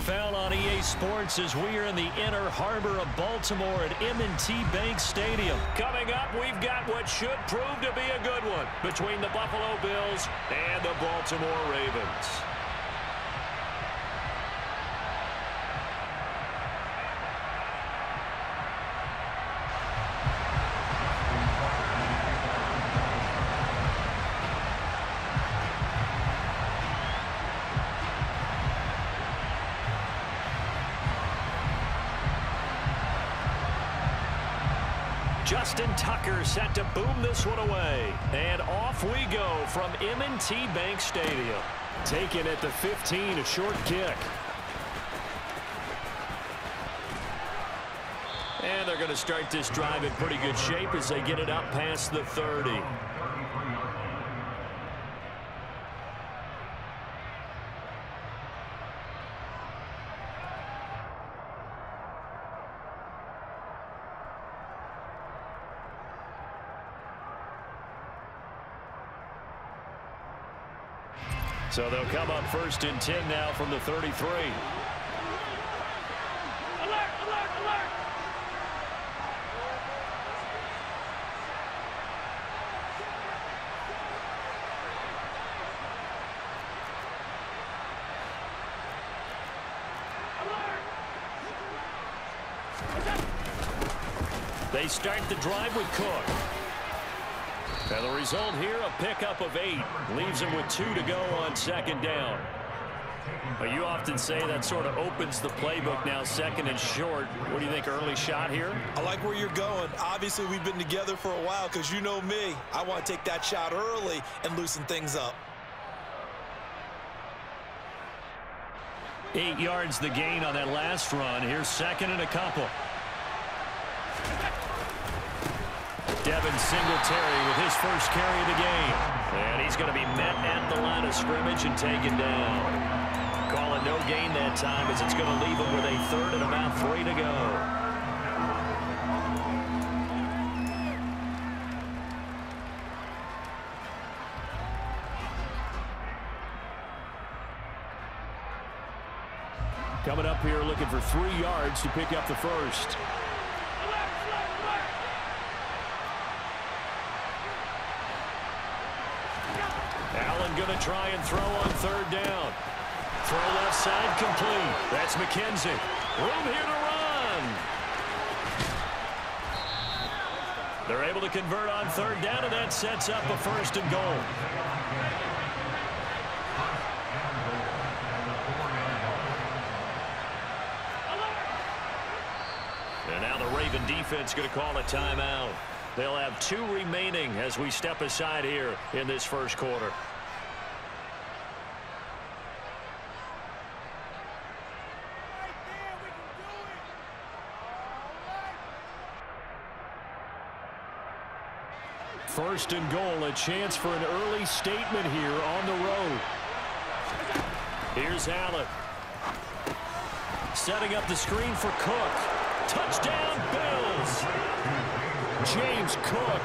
NFL on EA Sports as we are in the inner harbor of Baltimore at M&T Bank Stadium. Coming up, we've got what should prove to be a good one between the Buffalo Bills and the Baltimore Ravens. Justin Tucker set to boom this one away. And off we go from M&T Bank Stadium. Taken at the 15, a short kick. And they're going to start this drive in pretty good shape as they get it up past the 30. So they'll come up first and 10 now from the 33. Alert, alert, alert. They start the drive with Cook. And the result here, a pickup of eight. Leaves him with two to go on second down. But you often say that sort of opens the playbook now, second and short. What do you think, early shot here? I like where you're going. Obviously, we've been together for a while because you know me. I want to take that shot early and loosen things up. Eight yards the gain on that last run. Here's second and a couple. Devin Singletary with his first carry of the game. And he's going to be met at the line of scrimmage and taken down. Calling no gain that time as it's going to leave him with a third and about three to go. Coming up here looking for three yards to pick up the first. going to try and throw on third down. Throw left side complete. That's McKenzie. Room here to run. They're able to convert on third down, and that sets up a first and goal. And now the Raven defense going to call a timeout. They'll have two remaining as we step aside here in this first quarter. First and goal, a chance for an early statement here on the road. Here's Allen. Setting up the screen for Cook. Touchdown, Bills! James Cook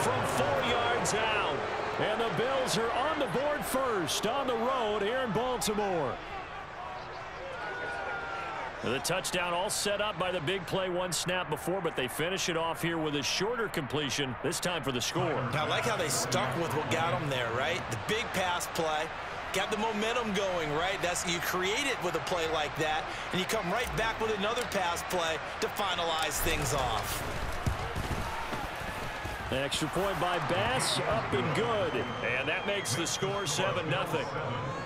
from four yards out. And the Bills are on the board first on the road here in Baltimore. The touchdown all set up by the big play one snap before, but they finish it off here with a shorter completion, this time for the score. I like how they stuck with what got them there, right? The big pass play, got the momentum going, right? That's You create it with a play like that, and you come right back with another pass play to finalize things off. Extra point by Bass, up and good. And that makes the score 7-0.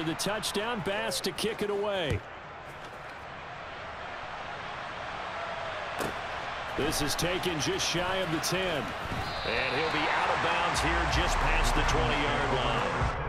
After the touchdown, Bass to kick it away. This is taken just shy of the 10. And he'll be out of bounds here just past the 20-yard line.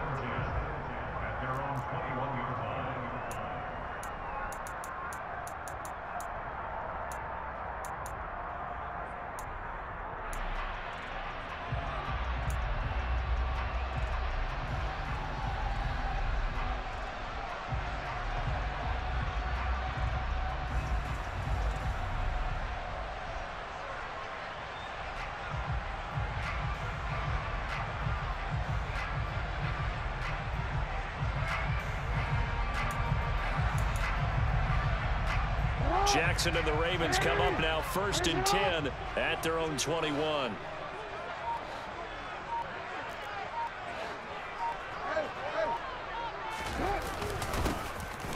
And the Ravens come up now first and 10 at their own 21.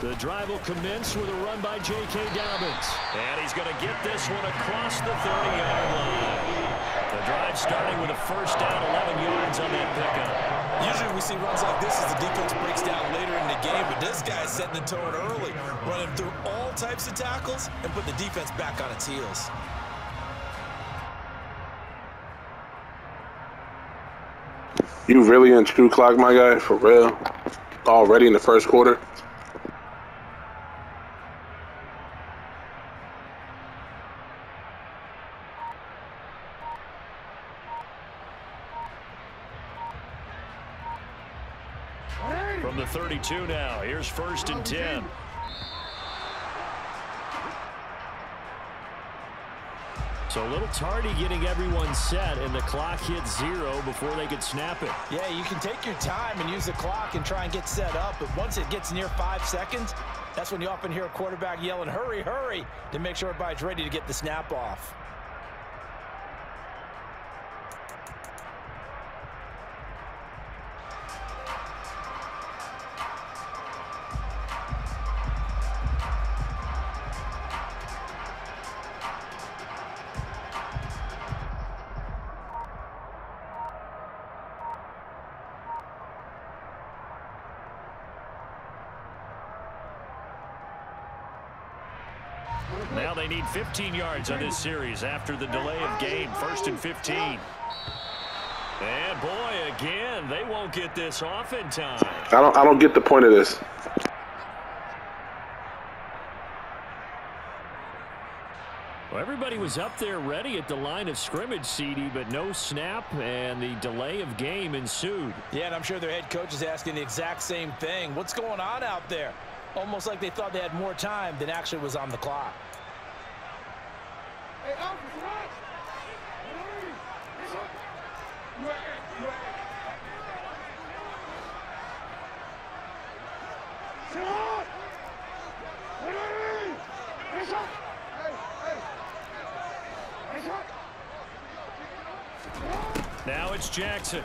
The drive will commence with a run by J.K. Dobbins. And he's going to get this one across the 30-yard line. The drive starting with a first down, 11 yards on that pickup. Usually we see runs like this as the defense breaks down later in the game, but this guy's setting the tone early, running through all types of tackles and putting the defense back on its heels. You really in true clock, my guy? For real? Already in the first quarter? From the 32 now, here's first and 10. So a little tardy getting everyone set, and the clock hits zero before they could snap it. Yeah, you can take your time and use the clock and try and get set up, but once it gets near five seconds, that's when you often hear a quarterback yelling, hurry, hurry, to make sure everybody's ready to get the snap off. 15 yards on this series after the delay of game. First and 15. And boy, again, they won't get this off in time. I don't I don't get the point of this. Well, everybody was up there ready at the line of scrimmage, CD, but no snap, and the delay of game ensued. Yeah, and I'm sure their head coach is asking the exact same thing. What's going on out there? Almost like they thought they had more time than actually was on the clock. Now it's Jackson.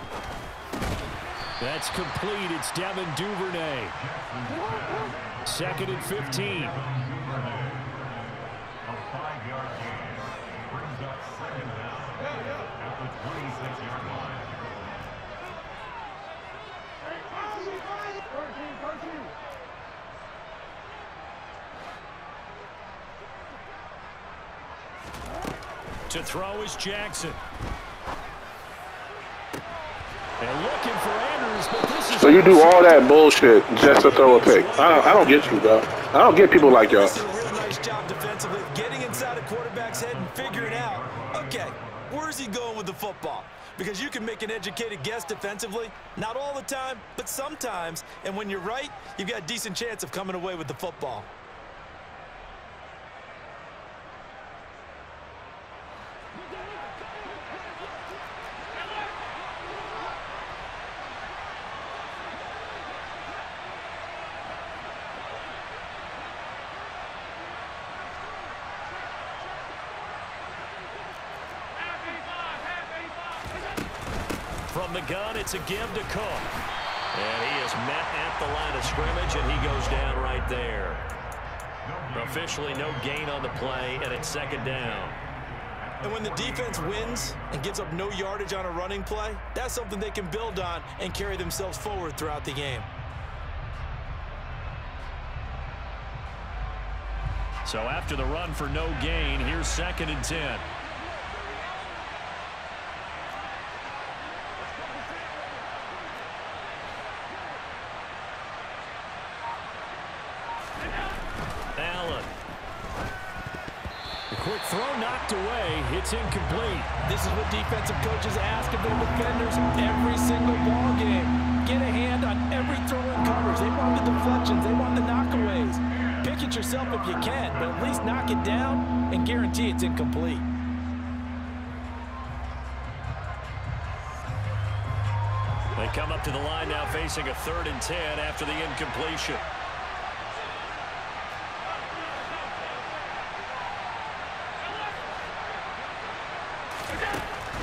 That's complete. It's Devin Duvernay. Second and 15. To throw is Jackson. And looking for Andrews, but this is... So you do all that bullshit just to throw a pick. I don't, I don't get you, bro. I don't get people like y'all. Really nice job defensively, getting inside a quarterback's head and figuring out, okay, where's he going with the football? Because you can make an educated guess defensively, not all the time, but sometimes. And when you're right, you've got a decent chance of coming away with the football. From the gun, it's a give to Cook. And he is met at the line of scrimmage, and he goes down right there. Officially no gain on the play, and it's second down. And when the defense wins and gives up no yardage on a running play, that's something they can build on and carry themselves forward throughout the game. So after the run for no gain, here's second and 10. Allen. The quick throw knocked away. Incomplete. This is what defensive coaches ask of their defenders every single ball game. Get a hand on every throw in coverage. They want the deflections. They want the knockaways. Pick it yourself if you can, but at least knock it down and guarantee it's incomplete. They come up to the line now facing a third and 10 after the incompletion.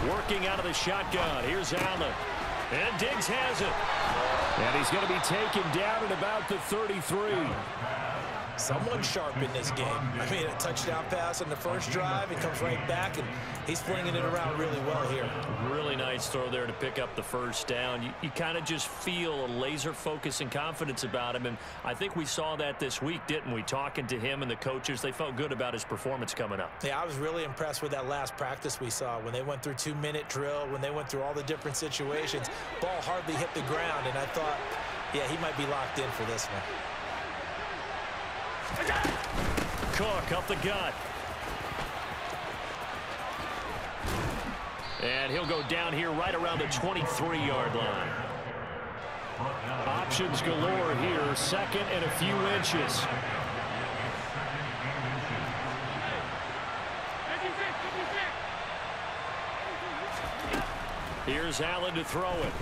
Working out of the shotgun. Here's Allen. And Diggs has it. And he's going to be taken down at about the 33. Someone sharp in this game. I mean, a touchdown pass on the first drive. He comes right back, and he's flinging it around really well here. Really nice throw there to pick up the first down. You, you kind of just feel a laser focus and confidence about him, and I think we saw that this week, didn't we? Talking to him and the coaches, they felt good about his performance coming up. Yeah, I was really impressed with that last practice we saw when they went through two-minute drill, when they went through all the different situations. Ball hardly hit the ground, and I thought, yeah, he might be locked in for this one. Cook up the gut. And he'll go down here right around the 23-yard line. Options galore here. Second and a few inches. Here's Allen to throw it.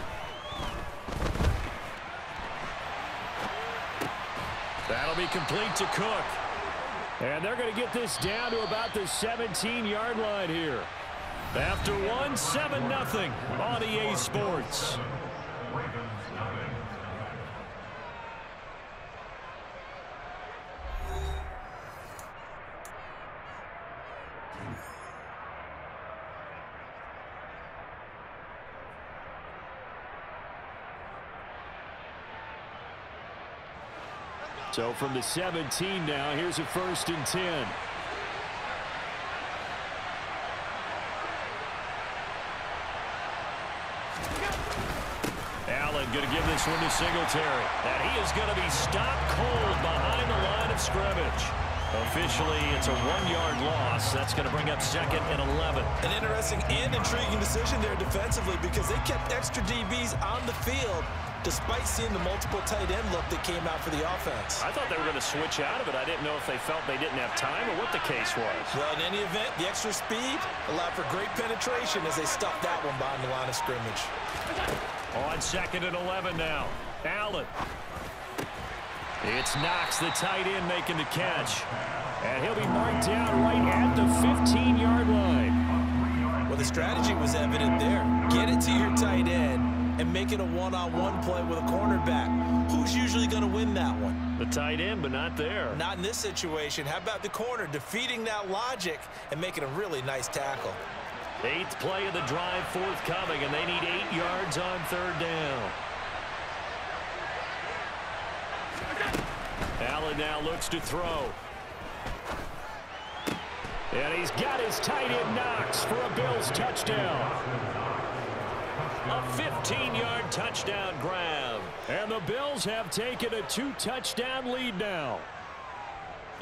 Be complete to Cook. And they're going to get this down to about the 17-yard line here. After one, 7-0 on EA Sports. So from the 17 now, here's a first and 10. Allen going to give this one to Singletary. And he is going to be stopped cold behind the line of scrimmage. Officially, it's a one-yard loss. That's going to bring up second and 11. An interesting and intriguing decision there defensively because they kept extra DBs on the field despite seeing the multiple tight end look that came out for the offense. I thought they were going to switch out of it. I didn't know if they felt they didn't have time or what the case was. Well, in any event, the extra speed allowed for great penetration as they stuffed that one behind the line of scrimmage. On second and 11 now. Allen. It's Knox, the tight end, making the catch. And he'll be marked down right at the 15-yard line. Well, the strategy was evident there. Get it to your tight end and make it a one-on-one -on -one play with a cornerback. Who's usually going to win that one? The tight end, but not there. Not in this situation. How about the corner defeating that logic and making a really nice tackle? Eighth play of the drive forthcoming, and they need eight yards on third down. Allen now looks to throw. And he's got his tight end Knox for a Bills touchdown. A 15-yard touchdown grab. And the Bills have taken a two-touchdown lead now.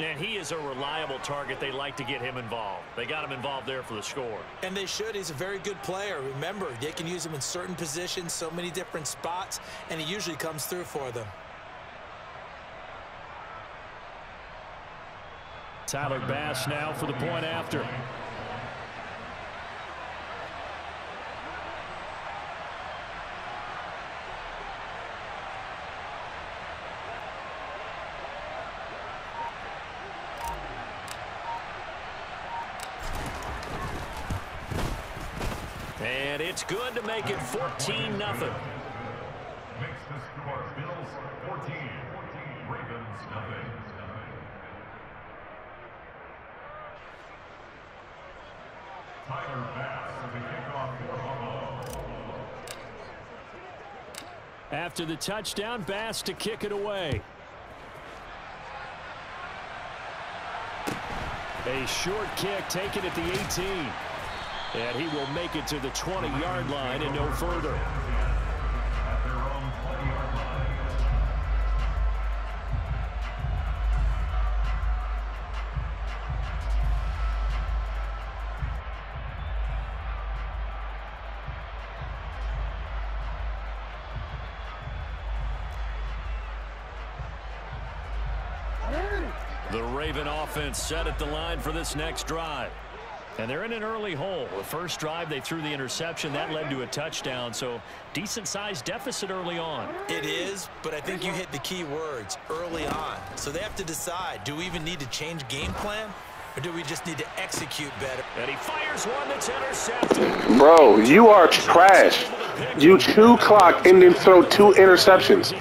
And he is a reliable target. They like to get him involved. They got him involved there for the score. And they should. He's a very good player. Remember, they can use him in certain positions, so many different spots, and he usually comes through for them. Tyler Bass now for the point after. It's good to make it 14 nothing. Makes the score Bills 14, Ravens nothing. Tyler Bass the kickoff for After the touchdown, Bass to kick it away. A short kick taken at the 18. And he will make it to the 20-yard line and no further. The Raven offense set at the line for this next drive. And they're in an early hole. The first drive, they threw the interception. That led to a touchdown. So decent-sized deficit early on. It is, but I think you hit the key words, early on. So they have to decide, do we even need to change game plan? or do we just need to execute better? And he fires one that's intercepted. Bro, you are trash. You two clock and then throw two interceptions.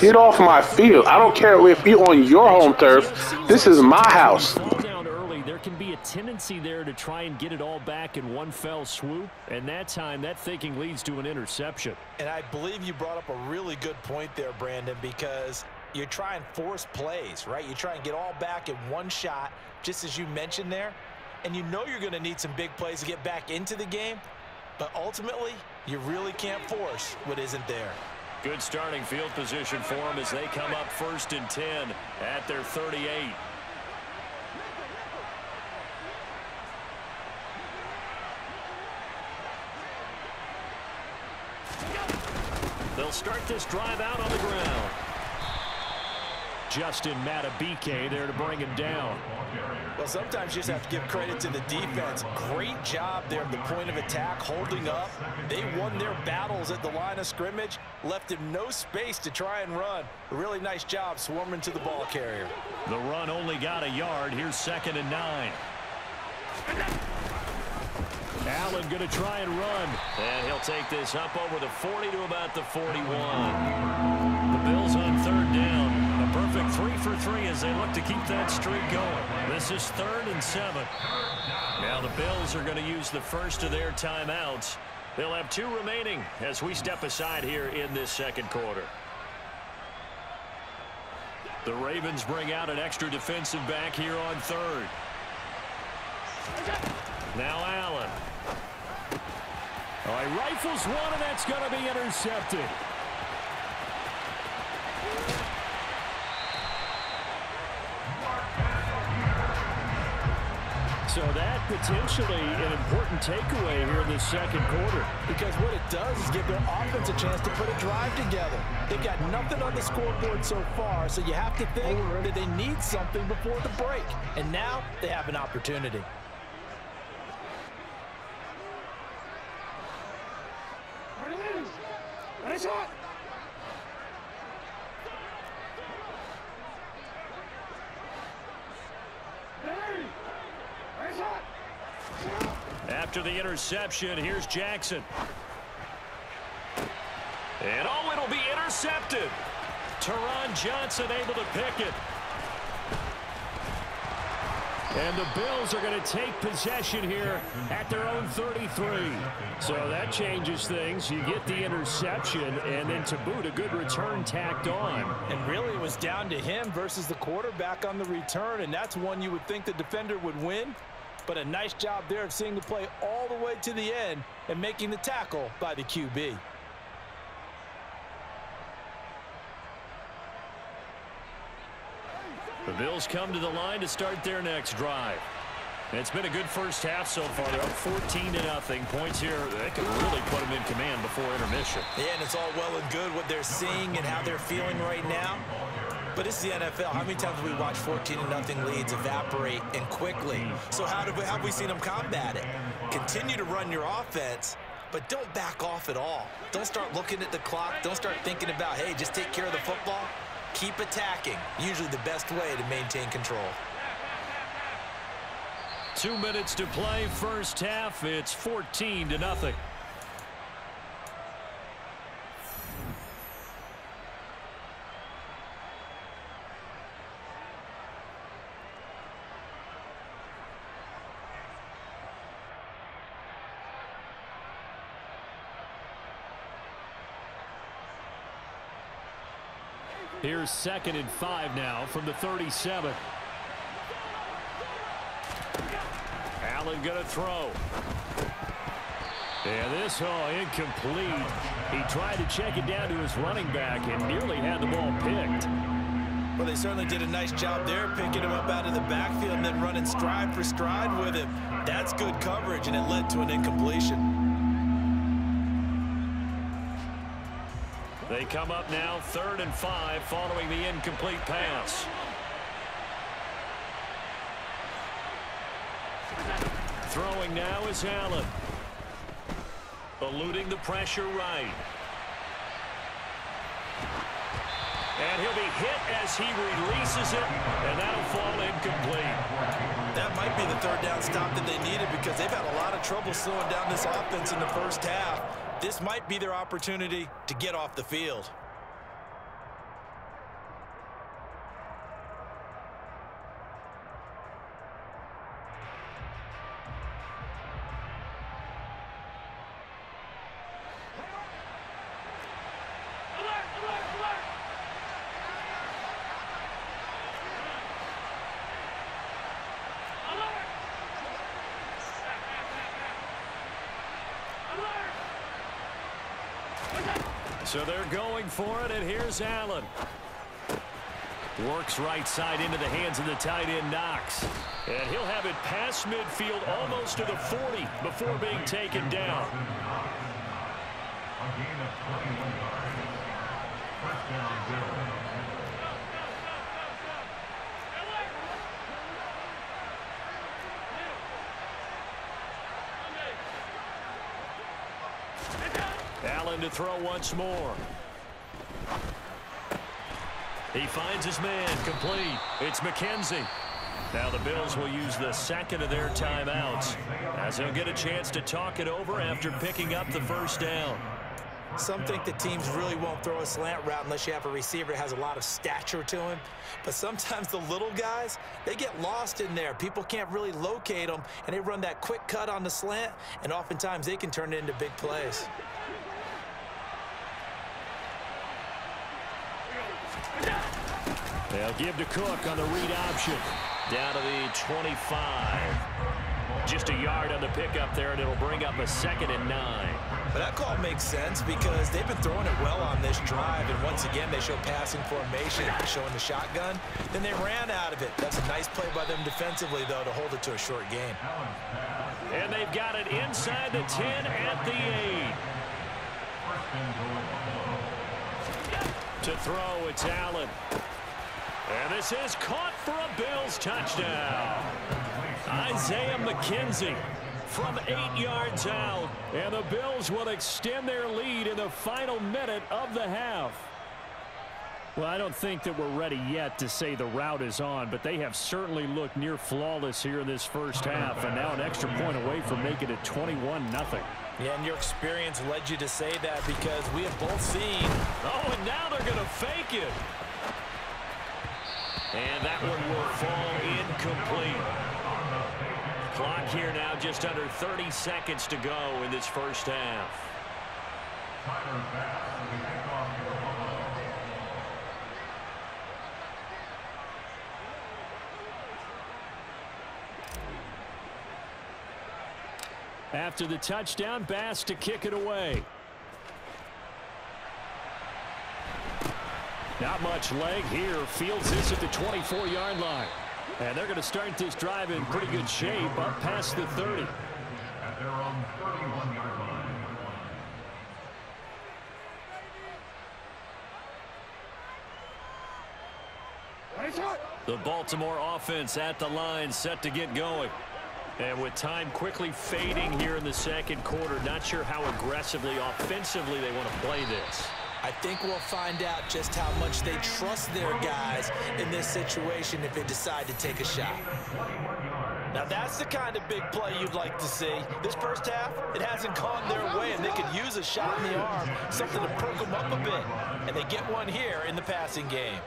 Get off my field. I don't care if you're on your home turf. This is my house. Down early, there can be a tendency there to try and get it all back in one fell swoop. And that time, that thinking leads to an interception. And I believe you brought up a really good point there, Brandon, because you try and force plays, right? You try and get all back in one shot, just as you mentioned there. And you know you're going to need some big plays to get back into the game. But ultimately, you really can't force what isn't there. Good starting field position for them as they come up first and 10 at their 38. Start this drive out on the ground. Justin Madubuike there to bring him down. Well, sometimes you just have to give credit to the defense. Great job there at the point of attack, holding up. They won their battles at the line of scrimmage, left him no space to try and run. A really nice job swarming to the ball carrier. The run only got a yard. Here's second and nine. Allen going to try and run. And he'll take this up over the 40 to about the 41. The Bills on third down. A perfect three for three as they look to keep that streak going. This is third and seven. Now the Bills are going to use the first of their timeouts. They'll have two remaining as we step aside here in this second quarter. The Ravens bring out an extra defensive back here on third. Now Allen. Oh, he rifles one, and that's going to be intercepted. So that potentially an important takeaway here in the second quarter. Because what it does is give their offense a chance to put a drive together. They've got nothing on the scoreboard so far, so you have to think that they need something before the break. And now they have an opportunity. After the interception, here's Jackson. And oh, it'll be intercepted. Taron Johnson able to pick it. And the Bills are going to take possession here at their own 33. So that changes things. You get the interception, and then to boot, a good return tacked on. And really, it was down to him versus the quarterback on the return, and that's one you would think the defender would win. But a nice job there of seeing the play all the way to the end and making the tackle by the QB. Bills come to the line to start their next drive. It's been a good first half so far. They're up 14 to nothing. Points here, they can really put them in command before intermission. Yeah, and it's all well and good what they're seeing and how they're feeling right now. But it's the NFL. How many times have we watched 14 to nothing leads evaporate and quickly? So how we, have we seen them combat it? Continue to run your offense, but don't back off at all. Don't start looking at the clock. Don't start thinking about, hey, just take care of the football. Keep attacking. Usually the best way to maintain control. Two minutes to play first half. It's 14 to nothing. Here's second and five now from the 37. Allen going to throw. And this, oh, incomplete. He tried to check it down to his running back and nearly had the ball picked. Well, they certainly did a nice job there, picking him up out of the backfield and then running stride for stride with him. That's good coverage, and it led to an incompletion. Come up now third and five following the incomplete pass. Throwing now is Allen. Eluding the pressure right. And he'll be hit as he releases it, and that'll fall incomplete. That might be the third down stop that they needed because they've had a lot of trouble slowing down this offense in the first half. This might be their opportunity to get off the field. So they're going for it, and here's Allen. Works right side into the hands of the tight end, Knox. And he'll have it past midfield almost to the 40 before being taken down. Allen to throw once more. He finds his man complete. It's McKenzie. Now the Bills will use the second of their timeouts as they'll get a chance to talk it over after picking up the first down. Some think the teams really won't throw a slant route unless you have a receiver that has a lot of stature to him. But sometimes the little guys, they get lost in there. People can't really locate them, and they run that quick cut on the slant, and oftentimes they can turn it into big plays. They'll give to Cook on the read option. Down to the 25. Just a yard on the pickup there, and it'll bring up a second and nine. But that call makes sense because they've been throwing it well on this drive, and once again, they show passing formation, showing the shotgun. Then they ran out of it. That's a nice play by them defensively, though, to hold it to a short game. And they've got it inside the 10 at the 8. To throw, it's Allen. And this is caught for a Bills touchdown. Isaiah McKenzie from eight yards out. And the Bills will extend their lead in the final minute of the half. Well, I don't think that we're ready yet to say the route is on, but they have certainly looked near flawless here in this first half, and now an extra point away from making it 21-0. Yeah, and your experience led you to say that because we have both seen. Oh, and now they're going to fake it. And that one will fall incomplete. Clock here now just under 30 seconds to go in this first half. After the touchdown, Bass to kick it away. Not much leg here. Fields this at the 24-yard line. And they're going to start this drive in pretty good shape up past the 30. At their own 31-yard line. The Baltimore offense at the line set to get going. And with time quickly fading here in the second quarter, not sure how aggressively, offensively they want to play this. I think we'll find out just how much they trust their guys in this situation if they decide to take a shot. Now, that's the kind of big play you'd like to see. This first half, it hasn't gone their way, and they could use a shot in the arm, something to perk them up a bit. And they get one here in the passing game.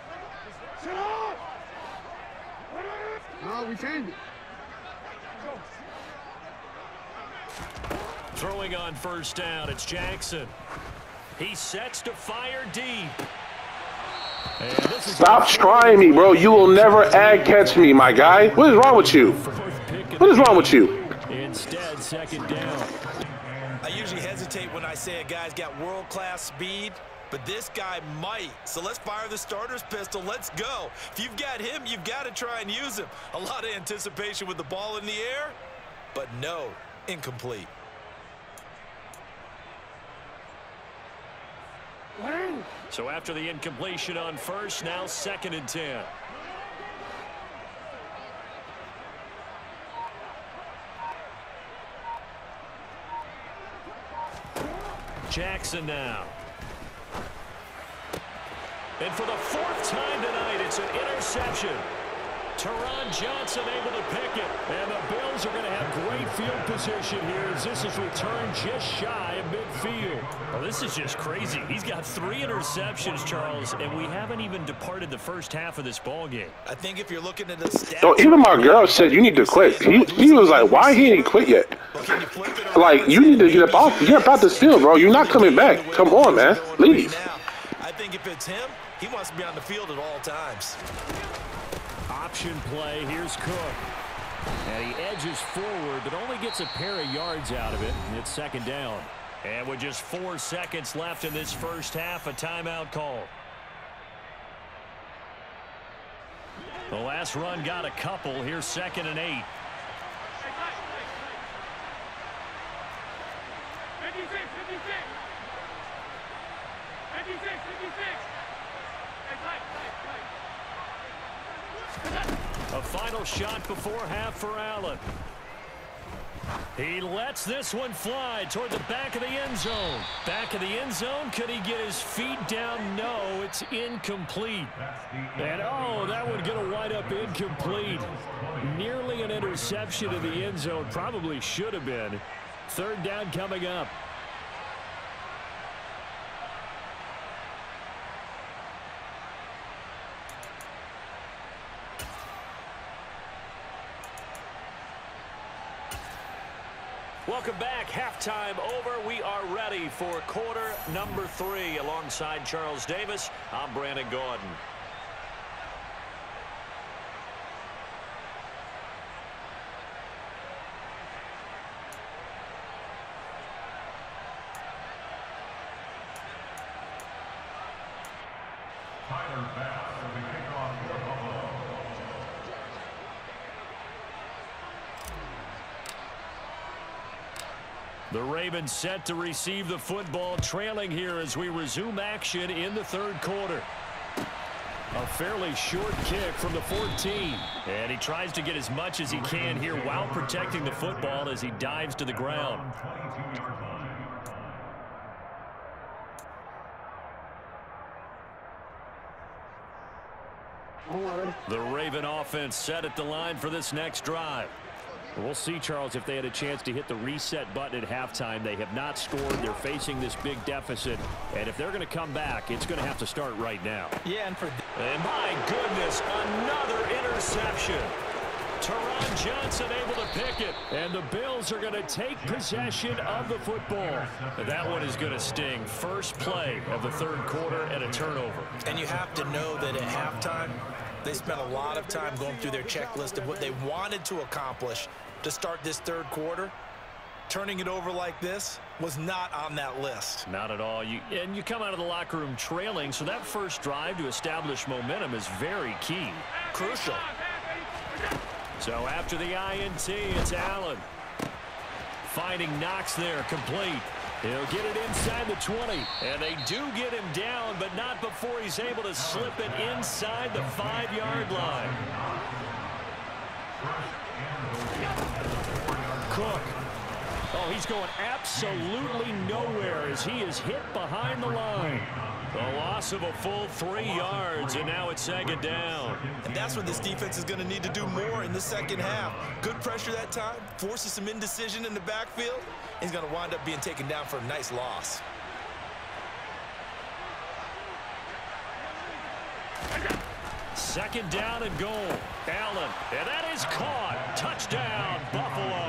No, we changed it. Throwing on first down, it's Jackson. He sets to fire deep. Stop trying me, bro. You will never ag catch me, my guy. What is wrong with you? What is wrong with you? Instead, second down. I usually hesitate when I say a guy's got world-class speed, but this guy might. So let's fire the starter's pistol. Let's go. If you've got him, you've got to try and use him. A lot of anticipation with the ball in the air, but no, incomplete. So after the incompletion on first, now second and 10. Jackson now. And for the fourth time tonight, it's an interception. Taron Johnson able to pick it. And the Bills are going to have great field position here as this is returned just shy of midfield. Well, this is just crazy. He's got three interceptions, Charles, and we haven't even departed the first half of this ball game. I think if you're looking at the stats... Yo, even my girl said you need to quit. He, he was like, why he ain't quit yet? Like, you need to get up off, get up out this field, bro. You're not coming back. Come on, man. Leave. I think if it's him, he wants to be on the field at all times. Option play. Here's Cook. And he edges forward, but only gets a pair of yards out of it. It's second down. And with just four seconds left in this first half, a timeout call. The last run got a couple. Here's second and eight. A final shot before half for Allen. He lets this one fly toward the back of the end zone. Back of the end zone. Could he get his feet down? No, it's incomplete. And oh, that would get a wide up incomplete. Nearly an interception in the end zone. Probably should have been. Third down coming up. Welcome back. Halftime over. We are ready for quarter number three. Alongside Charles Davis, I'm Brandon Gaudin. The Ravens set to receive the football, trailing here as we resume action in the third quarter. A fairly short kick from the 14. And he tries to get as much as he can here while protecting the football as he dives to the ground. The Raven offense set at the line for this next drive. We'll see, Charles, if they had a chance to hit the reset button at halftime. They have not scored. They're facing this big deficit. And if they're going to come back, it's going to have to start right now. Yeah, and for... And my goodness, another interception. Taron Johnson able to pick it. And the Bills are going to take possession of the football. That one is going to sting. First play of the third quarter and a turnover. And you have to know that at halftime, they spent a lot of time going through their checklist of what they wanted to accomplish to start this third quarter. Turning it over like this was not on that list. Not at all. You, and you come out of the locker room trailing, so that first drive to establish momentum is very key. Crucial. So after the INT, it's Allen. Finding Knox there, complete. He'll get it inside the 20. And they do get him down, but not before he's able to slip it inside the five-yard line. Cook. Oh, he's going absolutely nowhere as he is hit behind the line. The loss of a full three yards, and now it's second down. And that's what this defense is going to need to do more in the second half. Good pressure that time, forces some indecision in the backfield. He's going to wind up being taken down for a nice loss. Second down and goal. Allen, and that is caught. Touchdown, Buffalo.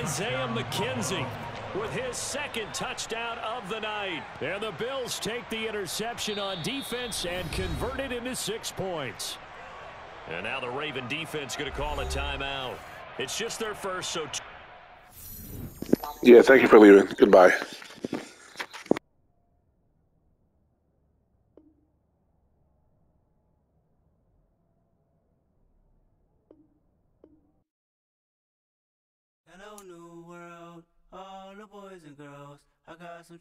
Isaiah McKenzie with his second touchdown of the night. And the Bills take the interception on defense and convert it into six points. And now the Raven defense going to call a timeout. It's just their first, so... Yeah, thank you for leaving. Goodbye. The boys and girls. I got some